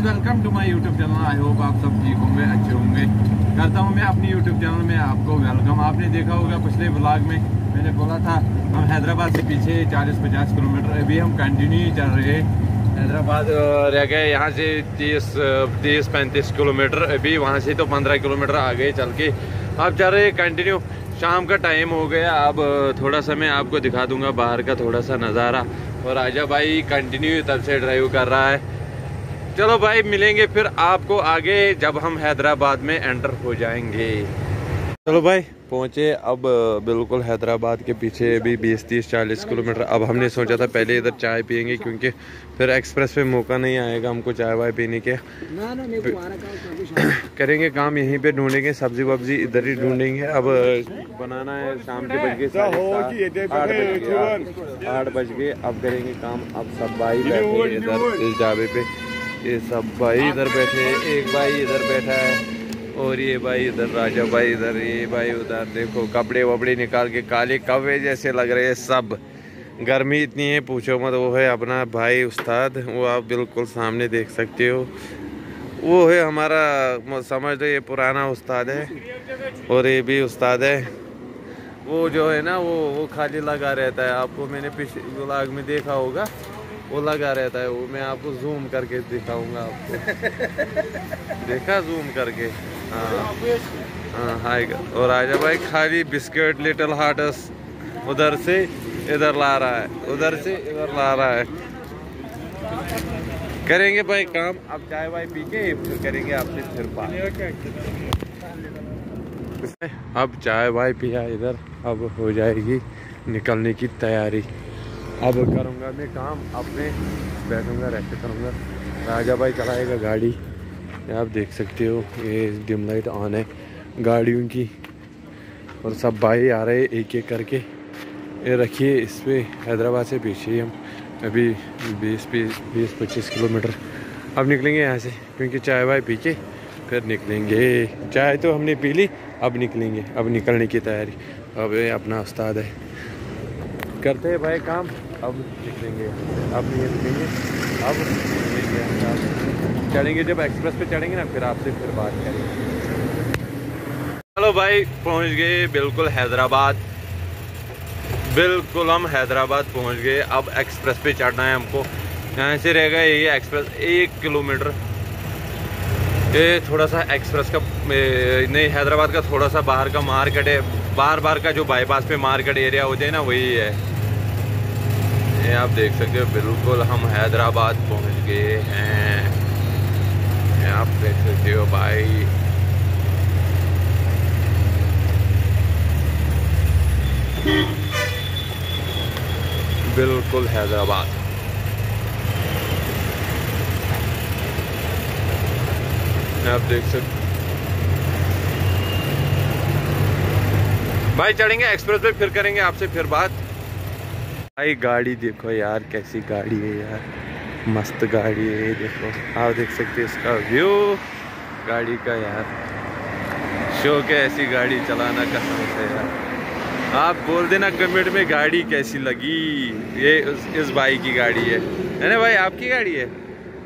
Guys welcome to my YouTube channel I hope आप सब ठीक होंगे, अच्छे होंगे। करता हूँ मैं अपनी यूट्यूब चैनल में आपको वेलकम आपने देखा होगा पिछले ब्लॉग में मैंने बोला था, हम हैदराबाद से पीछे 40-50 किलोमीटर अभी हम कंटिन्यू ही चल रहे हैं। हैदराबाद रह गए, यहाँ से 30 तीस पैंतीस किलोमीटर अभी, वहाँ से तो 15 किलोमीटर आ गए चल के अब चल रहे कंटिन्यू शाम का टाइम हो गया, अब थोड़ा सा मैं आपको दिखा दूँगा बाहर का थोड़ा सा नज़ारा। और आजा भाई कंटिन्यू तब से ड्राइव कर रहा है। चलो भाई मिलेंगे फिर आपको आगे जब हम हैदराबाद में एंटर हो जाएँगे। चलो भाई पहुँचे अब बिल्कुल हैदराबाद के पीछे अभी 20 30 40 किलोमीटर। अब हमने सोचा था पहले इधर चाय पियेंगे क्योंकि फिर एक्सप्रेस पे मौका नहीं आएगा हमको चाय वाय पीने के। ना ना करेंगे काम यहीं पे ढूंढेंगे सब्ज़ी वब्जी इधर ही ढूंढेंगे। अब बनाना है शाम के बज गए आठ बज गए अब करेंगे काम अब सब भाई बैठे इधर इस ढाबे पे। ये सब भाई इधर बैठे एक भाई इधर बैठा है और ये भाई इधर, राजा भाई इधर, ये भाई उधर। देखो, कपड़े वपड़े निकाल के काले कवे जैसे लग रहे हैं सब। गर्मी इतनी है, पूछो मत। वो है अपना भाई उस्ताद, वो आप बिल्कुल सामने देख सकते हो। वो है हमारा समझ दो ये पुराना उस्ताद है और ये भी उस्ताद है। वो जो है ना, वो वो खाली लगा रहता है। आपको मैंने पिछले ब्लॉग में देखा होगा। वो लगा रहता है, वो मैं आपको जूम करके दिखाऊँगा आपको। देखा जूम करके? हाँ। हाय और आजा भाई, खाली बिस्किट लिटिल हार्टस उधर से इधर ला रहा है, उधर से इधर ला रहा है। करेंगे भाई काम, अब चाय वाय पी के फिर करेंगे आपसे फिर बात। अब चाय वाय पिया इधर, अब हो जाएगी निकलने की तैयारी। अब करूँगा मैं काम अपने बैठूँगा रेस्ट करूँगा। राजा भाई चलाएगा गाड़ी? आप देख सकते हो, ये डिम लाइट ऑन है गाड़ियों की। और सब भाई आ रहे एक एक करके। ये रखिए, इस पर हैदराबाद से पीछे हम। अभी बीस बीस पच्चीस किलोमीटर। अब निकलेंगे यहाँ से, क्योंकि चाय वाय पी के फिर निकलेंगे। चाय तो हमने पी ली, अब निकलेंगे, अब निकलने की तैयारी। अब ये अपना उस्ताद है। करते हैं भाई काम। अब निकलेंगे। अब नहीं निकलेंगे अब चढ़ेंगे जब एक्सप्रेस पे चढ़ेंगे ना, फिर आपसे फिर बात करेंगे। चलो भाई, पहुँच गए बिल्कुल हैदराबाद। बिल्कुल हम हैदराबाद पहुँच गए। अब एक्सप्रेस पे चढ़ना है हमको। यहाँ से रह गए, ये एक्सप्रेस एक किलोमीटर। ये थोड़ा सा एक्सप्रेस का नहीं, हैदराबाद का थोड़ा सा बाहर का मार्केट है। बार बार का जो बाईपास पे मार्केट एरिया होते हैं ना, वही है। ये आप देख सकते हो, बिल्कुल हम हैदराबाद पहुँच गए हैं। ये आप देख सकते हो भाई। बिल्कुल हैदराबाद। आप देख सकते भाई चढ़ेंगे, एक्सप्रेस पे फिर करेंगे आपसे फिर बात। भाई गाड़ी देखो यार कैसी गाड़ी है यार। मस्त गाड़ी है ये देखो। आप देख सकते हैं इसका व्यू गाड़ी का यार। शौक है ऐसी गाड़ी चलाना कसम से यार। आप बोल देना कमेंट में गाड़ी कैसी लगी। ये उस, इस भाई की गाड़ी है। है ना भाई? आपकी गाड़ी है?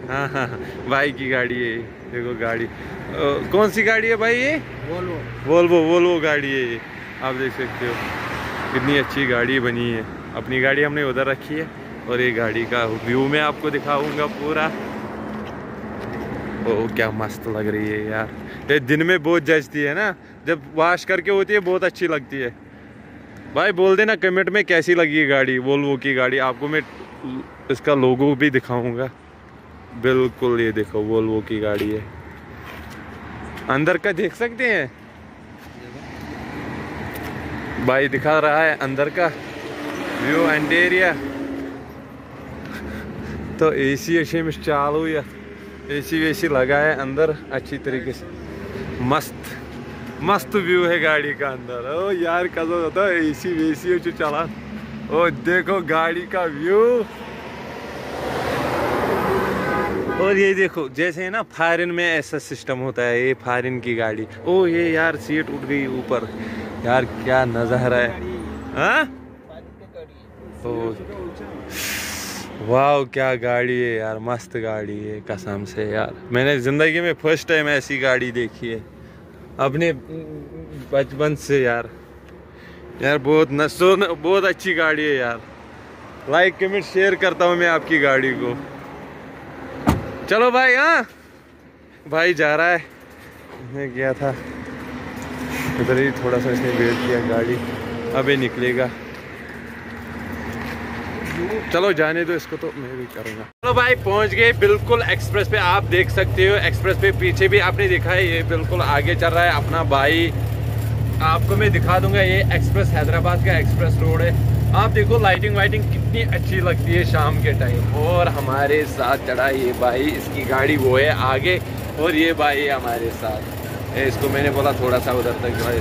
हाँ हाँ हाँ। भाई की गाड़ी है देखो गाड़ी। ओ, कौन सी गाड़ी है भाई ये? वोल्वो वोल्वो वोल्वो गाड़ी है ये। आप देख सकते हो। कितनी अच्छी गाड़ी बनी है। अपनी गाड़ी हमने उधर रखी है और ये गाड़ी का व्यू मैं आपको दिखाऊँगा पूरा। ओ क्या मस्त लग रही है यार। ये दिन में बहुत जचती है ना, जब वाश करके होती है, बहुत अच्छी लगती है। भाई, बोल देना कमेंट में कैसी लगी है गाड़ी वोल्वो की गाड़ी। आपको मैं इसका लोगो भी दिखाऊँगा। बिल्कुल ये देखो वोल्वो की गाड़ी है। अंदर का देख सकते हैं? भाई, दिखा रहा है अंदर का। व्यू एंड एरिया तो एसी एसी में चालू या सी वेसी लगा है अंदर अच्छी तरीके से। मस्त मस्त व्यू है गाड़ी का अंदर। ओ यार, कसम होता है एसी वेसी जो चला। ओ देखो गाड़ी का व्यू और ये देखो, जैसे ना फायरिन में ऐसा सिस्टम होता है, ये फायरिन की गाड़ी। ओ ये यार सीट उठ गई ऊपर। यार, क्या नज़ारा है। हाँ? तो वाह, क्या गाड़ी है यार, मस्त गाड़ी है, कसम से यार। मैंने ज़िंदगी में फ़र्स्ट टाइम ऐसी गाड़ी देखी है। अपने बचपन से यार। यार, बहुत नसो बहुत अच्छी गाड़ी है यार। लाइक कमेंट शेयर करता हूँ मैं आपकी गाड़ी को। चलो भाई हाँ। भाई, जा रहा है। मैं गया था। इधर ही थोड़ा सा इसने वेट किया, गाड़ी। अभी निकलेगा। चलो जाने दो, इसको तो मैं भी करूँगा। चलो भाई, पहुँच गए, बिल्कुल एक्सप्रेस पे, आप देख सकते हो, एक्सप्रेस पे पीछे भी आपने देखा है, ये बिल्कुल आगे चल रहा है, अपना भाई। आपको मैं दिखा दूँगा, ये एक्सप्रेस हैदराबाद का एक्सप्रेस रोड है। आप देखो लाइटिंग वाइटिंग कितनी अच्छी लगती है शाम के टाइम और हमारे साथ चढ़ा ये भाई, इसकी गाड़ी वो है आगे, और ये भाई हमारे साथ। इसको मैंने बोला थोड़ा सा उधर तक जो है,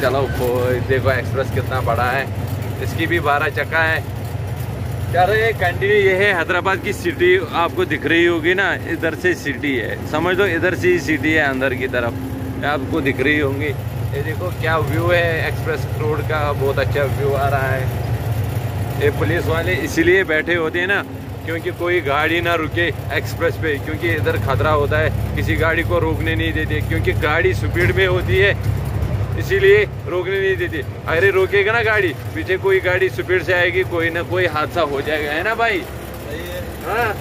चलो देखो, एक्सप्रेस कितना बड़ा है। इसकी भी बारह चक्का है। यार, ये कंटिन्यू ये है, हैदराबाद की सिटी आपको दिख रही होगी ना, इधर से सिटी है। समझ लो, इधर से ही सिटी है, अंदर की तरफ़। आपको दिख रही होंगी। ये देखो क्या व्यू है एक्सप्रेस रोड का, बहुत अच्छा व्यू आ रहा है। ये पुलिस वाले इसीलिए बैठे होते हैं ना, क्योंकि कोई गाड़ी ना रुके एक्सप्रेस पे, क्योंकि इधर खतरा होता है। किसी गाड़ी को रोकने नहीं देते, क्योंकि गाड़ी स्पीड में होती है इसीलिए रोकने नहीं देती। अरे रोकेगा ना गाड़ी, पीछे कोई गाड़ी स्पीड से आएगी, कोई ना कोई हादसा हो जाएगा, है ना भाई? हाँ?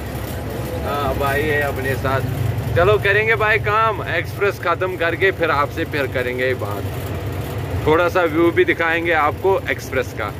हाँ भाई है अपने साथ। चलो करेंगे भाई काम, एक्सप्रेस खत्म करके फिर आपसे फिर करेंगे बात। थोड़ा सा व्यू भी दिखाएँगे आपको एक्सप्रेस का।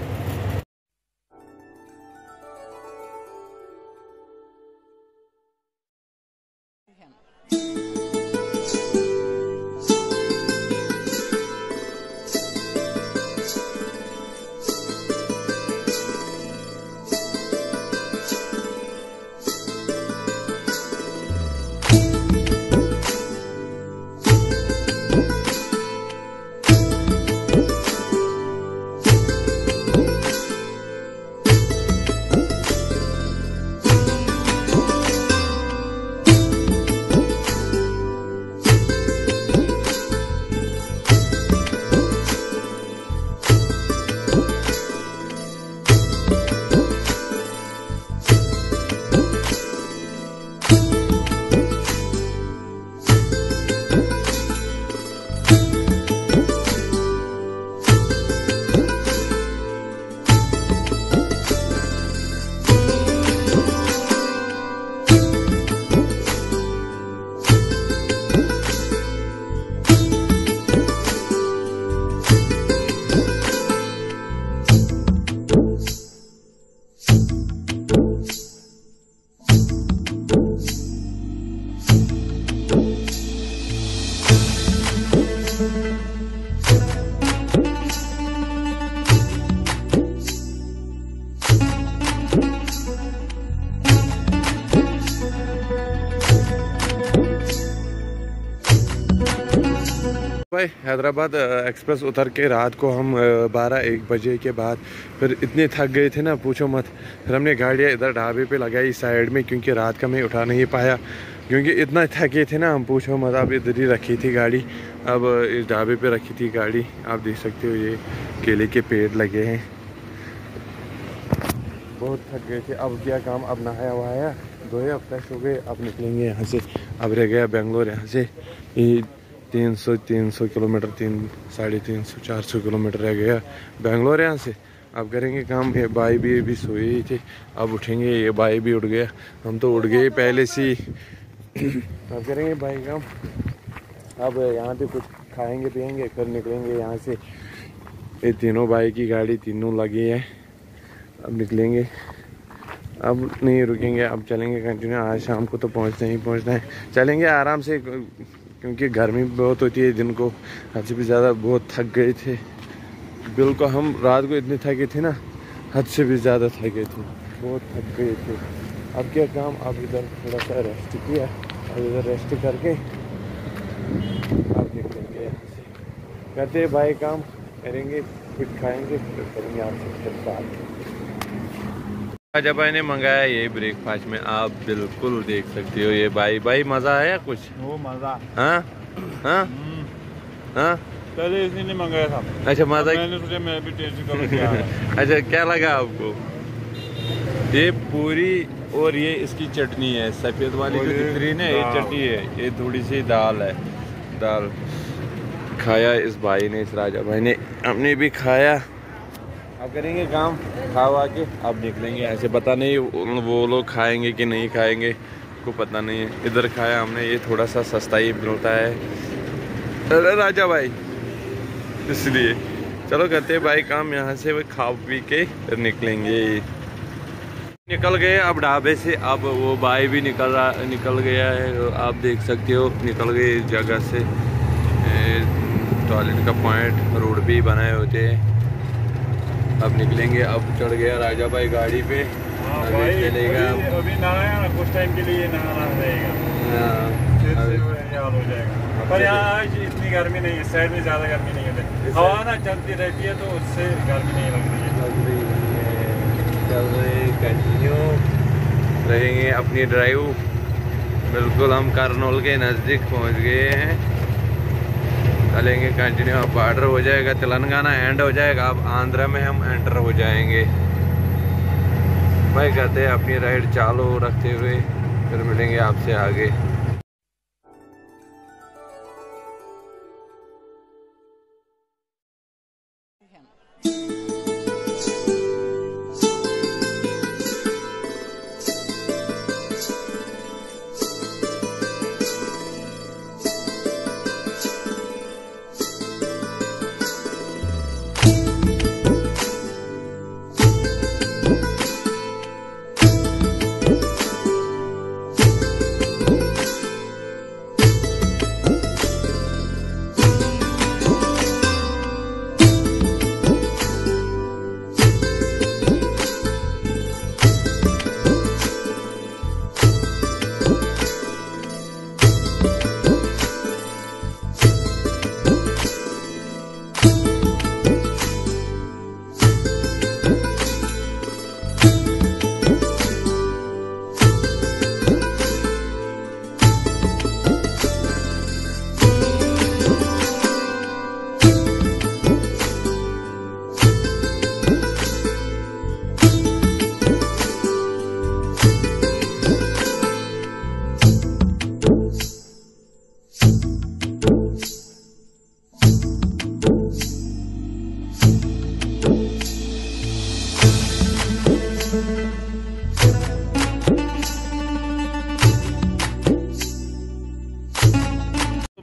हैदराबाद एक्सप्रेस उतर के रात को हम बारह एक बजे के बाद फिर इतने थक गए थे ना, पूछो मत। फिर हमने गाड़ियाँ इधर ढाबे पे लगाई साइड में, क्योंकि रात का मैं उठा नहीं पाया। क्योंकि इतना थके थे ना, हम पूछो मत अब इधर ही रखी थी गाड़ी। अब इस ढाबे पे रखी थी गाड़ी। आप देख सकते हो, ये केले के पेड़ लगे हैं। बहुत थक गए थे। अब क्या काम? अब नहाया वहाया अब फ्रेश हो गए, अब निकलेंगे यहाँ से। अब रह गया बेंगलोर, यहाँ से। तीन सौ तीन सौ किलोमीटर, तीन, साढ़े तीन सौ, चार सौ किलोमीटर रह गया। बेंगलोर यहाँ से। अब करेंगे काम, ये भाई भी भी सोए ही थे। अब उठेंगे, ये भाई भी उठ गया। हम तो उठ गए पहले से अब करेंगे भाई काम। अब यहाँ पे कुछ खाएँगे पियेंगे फिर निकलेंगे यहाँ से। ये तीनों भाई की गाड़ी, तीनों लगी है। अब निकलेंगे। अब नहीं रुकेंगे, अब चलेंगे कंटिन्यू। आज शाम को तो पहुँचना ही पहुँचना है। चलेंगे आराम से। क्योंकि गर्मी बहुत होती है, दिन को हद से भी ज़्यादा बहुत थक गए थे। बिल्कुल हम रात को इतने थके थे ना हद से भी ज़्यादा थके थे। बहुत थक गए थे। अब क्या काम? अब इधर थोड़ा सा रेस्ट किया, अब इधर रेस्ट करके अब निकलेंगे करते भाई काम, करेंगे, फिर खाएँगे, फिर करेंगे आपसे फिर बात। जब ने मंगाया ये ब्रेकफास्ट में आप बिल्कुल देख सकते हो ये भाई। भाई मज़ा आया कुछ? वो मज़ा। हाँ? हाँ? हम्म। हाँ? पहले इसी ने मंगाया था। अच्छा मज़ा मैंने सोचा मैं भी टेस्ट करूँ अच्छा क्या लगा आपको? ये पूरी और ये इसकी चटनी है सफ़ेद वाली जो दिख रही ना ये। चटनी है ये थोड़ी सी दाल है। दाल। खाया इस भाई ने इस राजा भाई ने। हमने भी खाया। अब करेंगे काम? खा वा के अब निकलेंगे ऐसे पता नहीं वो लोग खाएँगे कि नहीं खाएँगे, को पता नहीं है। इधर खाया हमने, ये थोड़ा सा सस्ता ही मिलता है। अरे राजा भाई, इसलिए। चलो करते भाई काम, यहाँ से वो खा पी के निकलेंगे। निकल गए अब ढाबे से, अब वो भाई भी निकल रहा, निकल गया है। आप देख सकते हो, निकल गए जगह से। टॉयलेट का पॉइंट, रोड भी बनाए होते हैं। अब निकलेंगे अब चढ़ गया राजा भाई गाड़ी पे। हाँ भाई चलेगा। अभी, नहाया कुछ टाइम के लिए नहाना रहेगा। हाँ, हो जाएगा। पर यहाँ आज इतनी गर्मी नहीं है साइड में ज़्यादा गर्मी नहीं है। हवा ना चलती रहती है तो उससे गर्मी नहीं लगती रही है चल रही कंटिन्यू रहेंगे अपनी ड्राइव बिल्कुल हम करनौल के नज़दीक पहुँच गए हैं। चलेंगे कंटिन्यू अब बॉर्डर हो जाएगा, तेलंगाना एंड हो जाएगा, अब आंध्रा में हम एंटर हो जाएँगे। भाई कहते हैं, अपनी राइड चालू रखते हुए, फिर मिलेंगे आपसे आगे।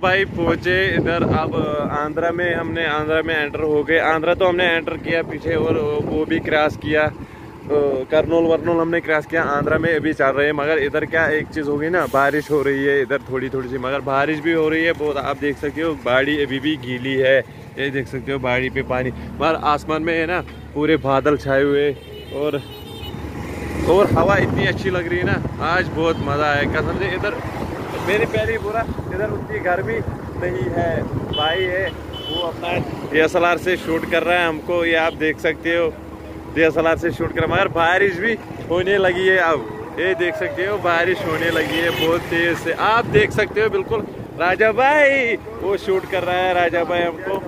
भाई पहुँचे इधर। अब आंध्रा में हमने, आंध्रा में एंटर हो गए। आंध्रा तो हमने एंटर किया पीछे और वो भी क्रॉस किया। करनौल हमने क्रॉस किया। आंध्रा में अभी चल रहे हैं, मगर इधर क्या एक चीज़ होगी ना, बारिश हो रही है इधर थोड़ी थोड़ी सी। मगर बारिश भी हो रही है बहुत। आप देख सकते हो, बाड़ी अभी भी गीली है। ये देख सकते हो, बाड़ी पे पानी। मगर आसमान में है ना, पूरे बादल छाए हुए और और हवा इतनी अच्छी लग रही है ना। आज बहुत मज़ा आया। कसम से इधर मेरी पहली बुरा, इधर उनकी घर भी नहीं है। भाई है वो अपना डी एस एल आर से शूट कर रहा है हमको, ये आप देख सकते हो। डी एस एल आर से शूट कर मगर बारिश भी होने लगी है अब। ये देख सकते हो, बारिश होने लगी है बहुत तेज से। आप देख सकते हो बिल्कुल, राजा भाई, वो शूट कर रहा है, राजा भाई हमको।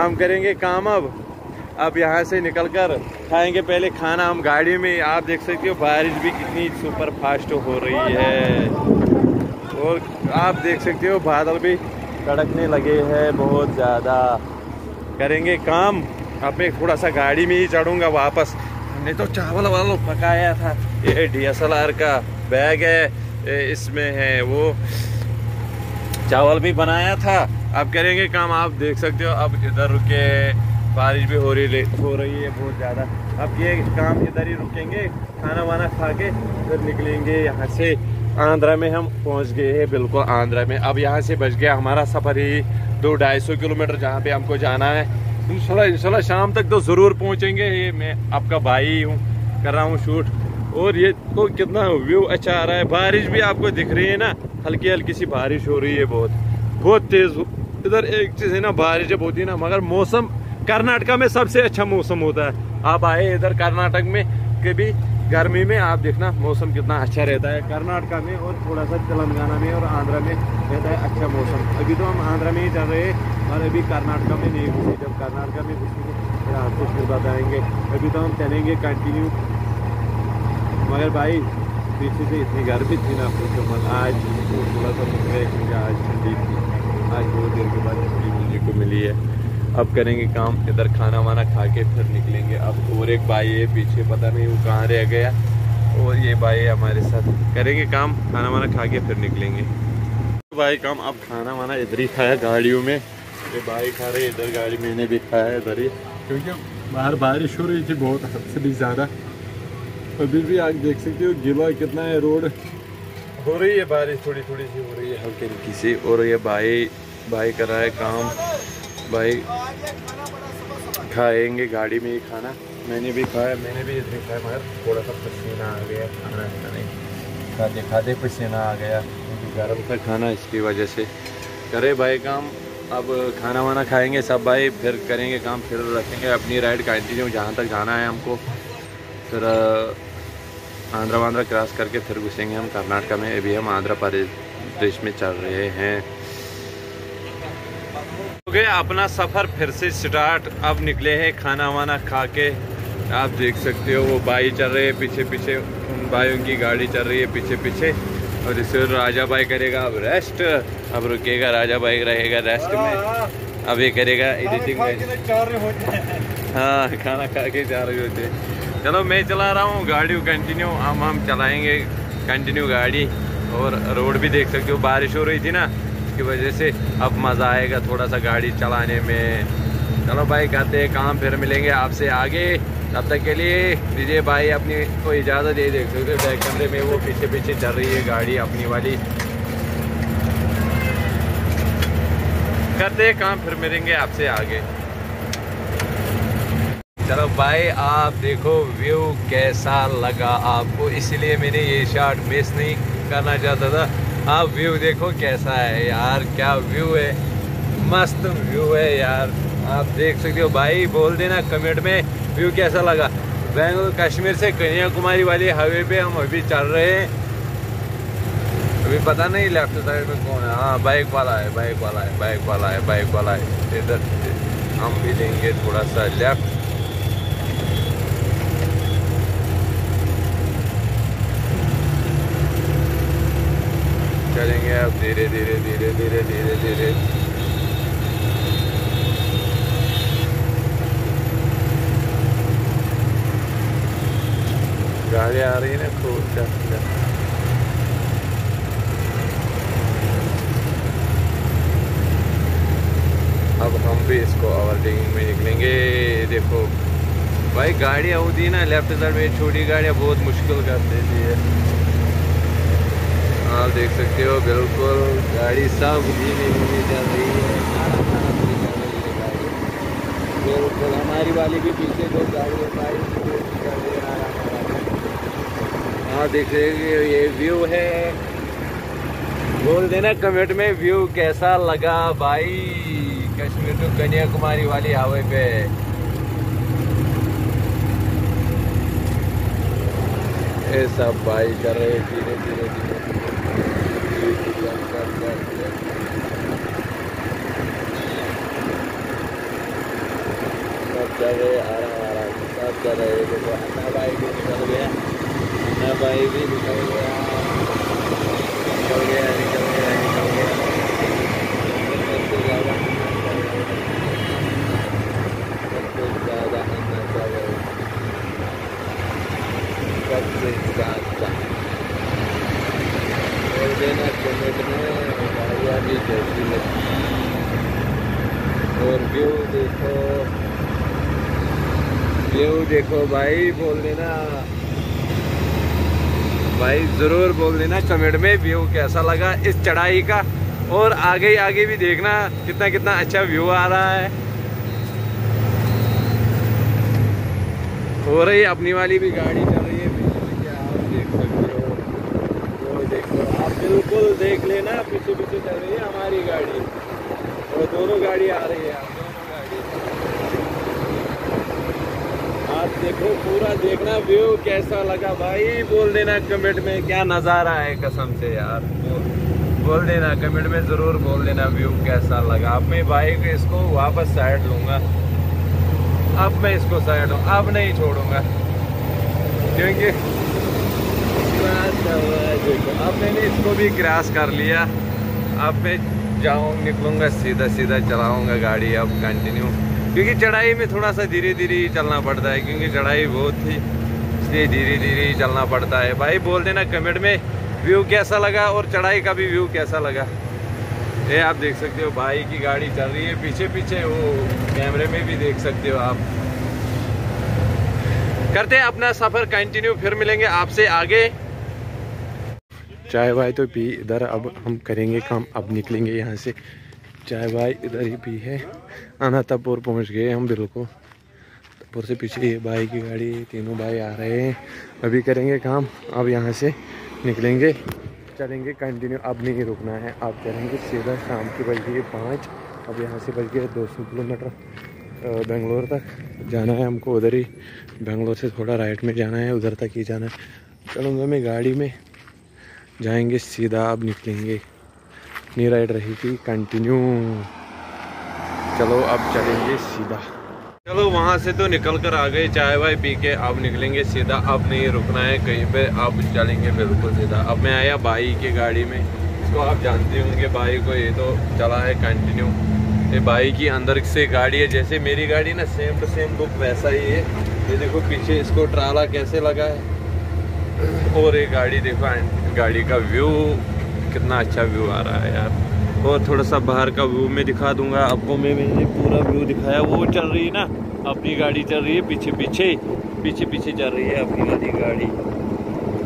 हम करेंगे काम अब। अब यहाँ से निकलकर खाएँगे पहले खाना हम गाड़ी में, आप देख सकते हो बारिश भी कितनी सुपर फास्ट हो रही है। और आप देख सकते हो बादल भी कड़कने लगे हैं बहुत ज़्यादा। करेंगे काम अब मैं थोड़ा सा गाड़ी में ही चढ़ूँगा वापस। हमने तो चावल वालों पकाया था। ये डीएसएलआर का बैग है इसमें है वो। चावल भी बनाया था। अब करेंगे काम, आप देख सकते हो, अब इधर रुके, बारिश भी हो रही हो रही है बहुत ज़्यादा। अब ये काम इधर ही रुकेंगे खाना वाना खा के फिर निकलेंगे यहाँ से। आंध्रा में हम पहुँच गए हैं, बिल्कुल आंध्रा में। अब यहाँ से बच गया हमारा सफ़र ही दो ढाई सौ किलोमीटर जहाँ पे हमको जाना है। इंशाल्लाह इंशाल्लाह शाम तक तो ज़रूर पहुँचेंगे। ये मैं आपका भाई हूँ, कर रहा हूँ शूट। और ये तो कितना व्यू अच्छा आ रहा है। बारिश भी आपको दिख रही है ना हल्की हल्की सी बारिश हो रही है बहुत। बहुत तेज इधर एक चीज़ है ना, बारिश जब होती है ना, मगर मौसम कर्नाटका में सबसे अच्छा मौसम होता है। आप आए इधर कर्नाटक में कभी गर्मी में, आप देखना मौसम कितना अच्छा रहता है। कर्नाटका में और थोड़ा सा तेलंगाना में और आंध्रा में रहता है अच्छा मौसम। अभी तो हम आंध्रा में ही चल रहे हैं और अभी कर्नाटका में नहीं घुसे। जब कर्नाटका में घुसेंगे फिर आपको फिर बताएँगे अभी तो हम चलेंगे कंटिन्यू मगर भाई, पीछे से इतनी गर्मी थी ना पूछो मत आज तो थोड़ा सा मुझे आज ठंडी थी। आज बहुत देर के बाद ठंडी मिलने को मिली है। अब करेंगे काम, इधर खाना वाना खा के फिर निकलेंगे। अब और एक भाई है, पीछे पता नहीं वो कहाँ रह गया। और ये भाई हमारे साथ। करेंगे काम खाना वाना खा के फिर निकलेंगे। भाई काम, अब खाना वाना इधर ही खाया गाड़ियों में। ये भाई खा रहे इधर गाड़ी मैंने भी खाया इधर ही। क्योंकि बाहर बारिश हो रही थी बहुत हद से भी ज़्यादा। अभी भी आप देख सकते हो गिला कितना है रोड। हो रही है बारिश थोड़ी थोड़ी सी हो रही है हल्की हल्की सी। और ये भाई भाई कर रहा है काम। भाई। खाएँगे गाड़ी में ही खाना। मैंने भी खाया, मैंने भी इतने खाया मगर थोड़ा सा पसीना आ गया खाना खाने। खाते खाते पसीना आ गया क्योंकि गर्म था खाना इसकी वजह से। करे भाई काम। अब खाना वाना खाएँगे सब भाई, फिर करेंगे काम, फिर रखेंगे अपनी राइड कंटिन्यू जहाँ तक जाना है हमको। फिर आंध्रा वांध्रा क्रॉस करके फिर घुसेंगे हम कर्नाटका में। अभी हम आंध्र प्रदेश में चल रहे हैं। हो गया अपना सफ़र फिर से स्टार्ट। अब निकले हैं खाना वाना खा के। आप देख सकते हो वो भाई चल रहे हैं पीछे पीछे। उन भाइयों की गाड़ी चल रही है पीछे पीछे। और इसे राजा भाई करेगा अब रेस्ट अब रुकेगा राजा भाई रहेगा रेस्ट में। अब ये करेगा एडिटिंग में। हाँ। खाना खा के जा रहे होते चलो मैं चला रहा हूँ गाड़ी कंटिन्यू हम हम चलाएँगे कंटिन्यू गाड़ी। और रोड भी देख सकते हो बारिश हो रही थी ना। इसकी वजह से अब मज़ा आएगा थोड़ा सा गाड़ी चलाने में। चलो भाई करते हैं काम फिर मिलेंगे आपसे आगे। तब तक के लिए विजय भाई अपनी को इजाज़त दे सकते हो बैक कमरे में वो पीछे पीछे चल रही है गाड़ी अपनी वाली। करते काम फिर मिलेंगे आपसे आगे। चलो भाई, आप देखो व्यू कैसा लगा आपको, इसलिए मैंने ये शॉट मिस नहीं करना चाहता था। आप व्यू देखो कैसा है यार, क्या व्यू है? मस्त व्यू है यार। आप देख सकते हो भाई, बोल देना कमेंट में व्यू कैसा लगा। बेंगलोर कश्मीर से कन्याकुमारी वाली हाईवे पे हम अभी चल रहे हैं। अभी पता नहीं लेफ़्ट साइड में कौन है। हाँ बाइक वाला है बाइक वाला है बाइक वाला है बाइक वाला है। इधर हम भी लेंगे थोड़ा सा लेफ़्ट चलेंगे अब धीरे धीरे धीरे धीरे धीरे धीरे। गाड़ी आ रही है ना खूब चल अब हम भी इसको ओवरटेकिंग में निकलेंगे। देखो, भाई गाड़ियाँ होती है ना लेफ़्ट साइड में छोटी गाड़ियाँ बहुत मुश्किल कर देती है आप देख सकते हो, बिल्कुल गाड़ी सब धीमे धीमे चल रही है। बिल्कुल, हमारी वाली भी पीछे दो गाड़ी हाँ देख रहे ये व्यू है। बोल देना कमेंट में व्यू कैसा लगा भाई? कश्मीर टू कन्याकुमारी वाली हाईवे पे। सब भाई कर रहे धीरे धीरे धीरे। रहे आराम आराम सब कर रहे देखो अन्ना भाई भी निकल गया। अन्ना भाई भी निकल गया निकल गया निकल गया निकल गया सबसे ज़्यादा सबसे ज़्यादा अन्ना चल रहे सबसे ज़्यादा और देना कमेंट में गाड़ियाँ भी कैसी लगी और व्यू देखो व्यू देखो भाई, बोल देना। भाई, ज़रूर बोल देना कमेंट में व्यू कैसा लगा इस चढ़ाई का। और आगे आगे भी देखना कितना कितना अच्छा व्यू आ रहा है। हो रही अपनी वाली भी गाड़ी चल रही है। हो। आप बिल्कुल देख लेना, पीछे पीछे चल रही है हमारी गाड़ी। और दोनों गाड़ी आ रही है दोनों गाड़ी आप देखो, पूरा देखना व्यू कैसा लगा भाई। बोल देना कमेंट में क्या नज़ारा है कसम से यार। बोल देना कमेंट में ज़रूर बोल देना व्यू कैसा लगा। अब मैं बाइक इसको वापस साइड लूँगा। अब मैं इसको साइड हूँ अब नहीं छोड़ूँगा। क्योंकि अब मैंने इसको भी क्रॉस कर लिया। अब मैं जाऊँ, निकलूँगा सीधा सीधा चलाऊँगा गाड़ी, अब कंटिन्यू क्योंकि चढ़ाई में थोड़ा सा धीरे धीरे ही चलना पड़ता है, क्योंकि चढ़ाई बहुत थी इसलिए धीरे धीरे चलना पड़ता है। भाई, बोल देना कमेंट में व्यू कैसा लगा और चढ़ाई का भी व्यू कैसा लगा। ये आप देख सकते हो, भाई की गाड़ी चल रही है पीछे पीछे, वो कैमरे में भी देख सकते हो आप। करते हैं अपना सफ़र कंटिन्यू फिर मिलेंगे आपसे आगे। चाय भाई तो पी, इधर अब हम करेंगे काम, अब निकलेंगे यहाँ से। चाय भाई इधर ही पी है। आना तपुर पहुँच गए हम बिल्कुल। तपुर से पीछे ये भाई की गाड़ी, तीनों भाई आ रहे हैं। अभी करेंगे काम, अब यहाँ से निकलेंगे। चलेंगे कंटिन्यू अब नहीं रुकना है। अब चलेंगे सीधा शाम की बज गई पाँच। अब यहाँ से बज गए दो सौ किलोमीटर बेंगलोर तक। जाना है हमको उधर ही। बेंगलोर से थोड़ा राइट में जाना है, उधर तक ही जाना है। चलूँगा मैं गाड़ी में। जाएँगे सीधा, अब निकलेंगे। अपनी राइड रहेगी कंटिन्यू चलो, अब चलेंगे सीधा। चलो, वहाँ से तो निकल कर आ गए चाय वाय पी के, अब निकलेंगे सीधा। अब नहीं रुकना है कहीं पे, अब चलेंगे बिल्कुल सीधा। अब मैं आया भाई की गाड़ी में। इसको आप जानते होंगे भाई को ये तो चला है कंटिन्यू ये भाई की अंदर से गाड़ी है, जैसे मेरी गाड़ी ना सेम टू सेम लुक वैसा ही है। ये देखो, पीछे इसको ट्राला कैसे लगा है। और ये गाड़ी देखो गाड़ी का व्यू कितना अच्छा व्यू आ रहा है यार। और थोड़ा सा बाहर का व्यू मैं दिखा दूँगा आपको। मैं मैंने पूरा व्यू दिखाया। वो चल रही है ना, अपनी गाड़ी चल रही है, पीछे पीछे पीछे पीछे चल रही है अपनी वाली गाड़ी।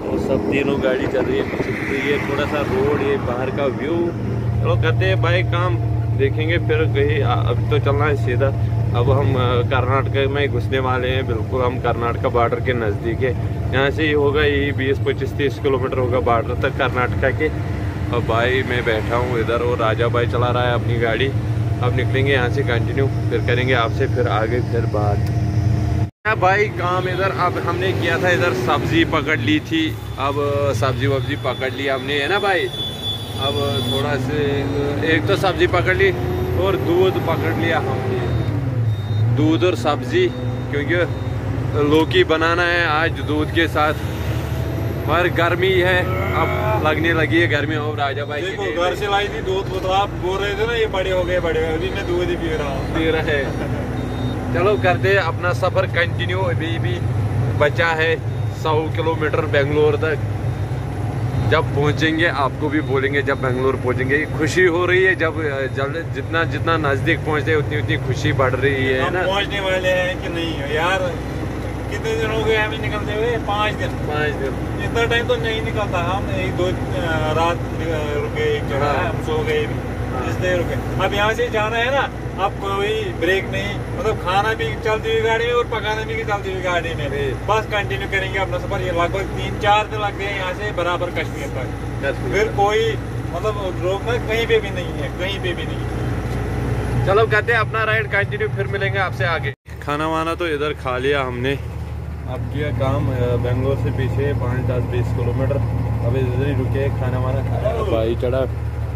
और सब तीनों गाड़ी चल रही है पीछे पीछे। ये थोड़ा सा रोड ये बाहर का व्यू चलो करते हैं भाई काम देखेंगे, फिर कहीं अब तो चलना है सीधा। अब हम कर्नाटक में घुसने वाले हैं। बिल्कुल हम कर्नाटका बॉर्डर के नज़दीक है। यहाँ से ये होगा यही बीस पच्चीस तीस किलोमीटर होगा बॉर्डर तक कर्नाटका के। और भाई मैं बैठा हूँ इधर और राजा भाई चला रहा है अपनी गाड़ी। अब निकलेंगे यहाँ से कंटिन्यू फिर करेंगे आपसे, फिर आगे, फिर बात भाई काम इधर? अब हमने किया था इधर सब्ज़ी पकड़ ली थी। अब सब्ज़ी वब्जी पकड़ ली हमने, है ना भाई? अब थोड़ा से एक तो सब्ज़ी पकड़ ली और दूध पकड़ लिया हमने। दूध और सब्ज़ी, क्योंकि लौकी बनाना है आज दूध के साथ। पर गर्मी है। अब लगने लगी है गर्मी और राजा भाई देखो घर से लाई थी दूध तो आप बोल रहे थे ना ये बड़े हो गए बड़े हो अभी मैं दूध ही पी रहा हूँ। पी रहे चलो करते अपना सफ़र कंटिन्यू अभी भी बचा है सौ किलोमीटर बेंगलोर तक। जब पहुँचेंगे आपको भी बोलेंगे जब बेंगलोर पहुँचेंगे। खुशी हो रही है जब जल्द जितना जितना नज़दीक पहुँचते उतनी उतनी खुशी बढ़ रही है ना? पहुँचने वाले हैं कि नहीं यार कितने दिन हो गए हमें निकलते हुए? पाँच दिन। पाँच दिन। इतना टाइम तो नहीं निकलता। हम एक दो रात रुके एक जगह हाँ। हम सो गए भी। हाँ। इसलिए रुके। अब यहाँ से जाना है ना अब कोई ब्रेक नहीं। मतलब खाना भी चलती हुई गाड़ी में और पकाना भी चलती हुई गाड़ी में। बस कंटिन्यू करेंगे अपना सफ़र। ये लगभग तीन चार दिन लग गए यहाँ से बराबर कश्मीर तक। फिर कोई मतलब रोकना कहीं पे भी नहीं है। कहीं पे भी नहीं चलो कहते हैं अपना राइड कंटिन्यू फिर मिलेंगे आपसे आगे। खाना वाना तो इधर खा लिया हमने। अब किया काम बेंगलोर से पीछे पाँच दस बीस किलोमीटर। अब इधर ही रुके, खाना वाना खाया भाई चढ़ा,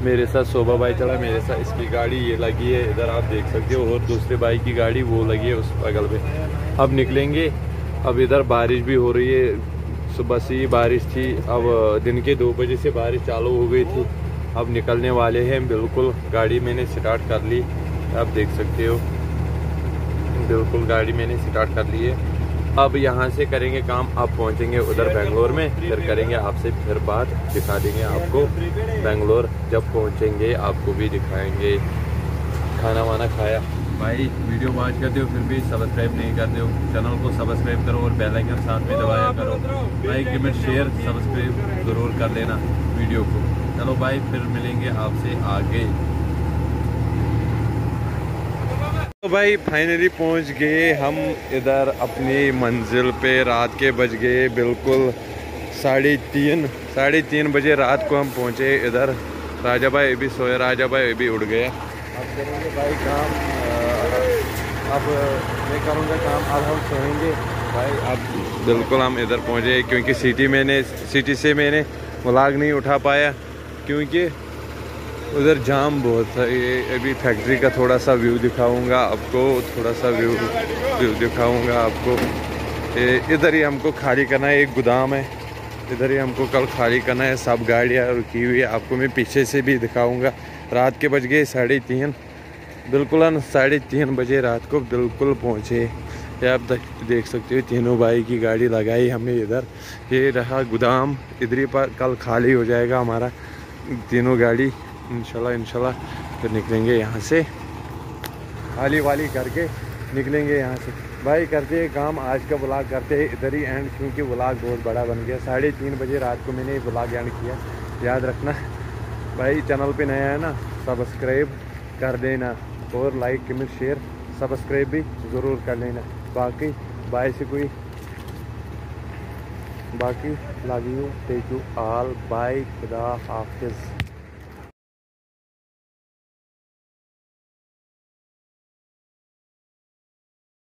मेरे साथ शोभा भाई चढ़ा, मेरे साथ इसकी गाड़ी ये लगी है, इधर आप देख सकते हो, और दूसरे भाई की गाड़ी वो लगी है उस बगल में। अब निकलेंगे, अब इधर बारिश भी हो रही है, सुबह से ही बारिश थी, अब दिन के दो बजे से बारिश चालू हो गई थी। अब निकलने वाले हैं, बिल्कुल गाड़ी मैंने स्टार्ट कर ली, आप देख सकते हो। बिल्कुल गाड़ी मैंने स्टार्ट कर ली है। अब यहाँ से करेंगे काम आप पहुँचेंगे उधर बेंगलोर में फिर करेंगे आपसे फिर बात दिखा देंगे आपको बेंगलोर जब पहुँचेंगे आपको भी दिखाएँगे। खाना वाना खाया? भाई वीडियो वॉच करते हो फिर भी सब्सक्राइब नहीं करते हो। चैनल को सब्सक्राइब करो और बेल आइकन साथ में दबाया करो। लाइक कमेंट शेयर सब्सक्राइब ज़रूर कर लेना वीडियो को। चलो भाई फिर मिलेंगे आपसे आगे। तो भाई फाइनली पहुँच गए हम इधर अपनी मंजिल पे। रात के बज गए बिल्कुल साढ़े तीन साढ़े तीन बजे रात को हम पहुँचे इधर। राजा भाई भी सोए राजा भाई भी उड़ गए। अब करेंगे भाई काम अब मैं करूँगा काम अब हम सोएँगे। भाई अब बिल्कुल हम इधर पहुँचे क्योंकि सिटी मैंने सिटी से मैंने व्लाग नहीं उठा पाया क्योंकि उधर जाम बहुत है। ये अभी फैक्ट्री का थोड़ा सा व्यू दिखाऊँगा आपको थोड़ा सा व्यू व्यू दिखाऊँगा आपको। ये इधर ही हमको खाली करना है, एक गोदाम है। इधर ही हमको कल खाली करना है, सब गाड़ियाँ रुकी हुई है। आपको मैं पीछे से भी दिखाऊँगा। रात के बज गए साढ़े तीन। बिल्कुल साढ़े तीन बजे रात को बिल्कुल पहुँचे। ये आप देख सकते हो, तीनों भाई की गाड़ी लगाई हमने इधर। ये रहा गोदाम। इधर ही पर कल खाली हो जाएगा हमारा तीनों गाड़ी। इंशाल्लाह इंशाल्लाह। फिर निकलेंगे यहाँ से। खाली वाली करके निकलेंगे यहाँ से। भाई, करते काम। आज का ब्लॉग करते हैं इधर ही एंड क्योंकि ब्लॉग बहुत बड़ा बन गया। साढ़े तीन बजे रात को मैंने ब्लॉग एंड किया। याद रखना। भाई चैनल पे नया है ना? सब्सक्राइब कर देना। और लाइक कमेंट शेयर सब्सक्राइब भी ज़रूर कर लेना। बाकी बाय से कोई बाकी you take you all bye खुदा हाफिज़.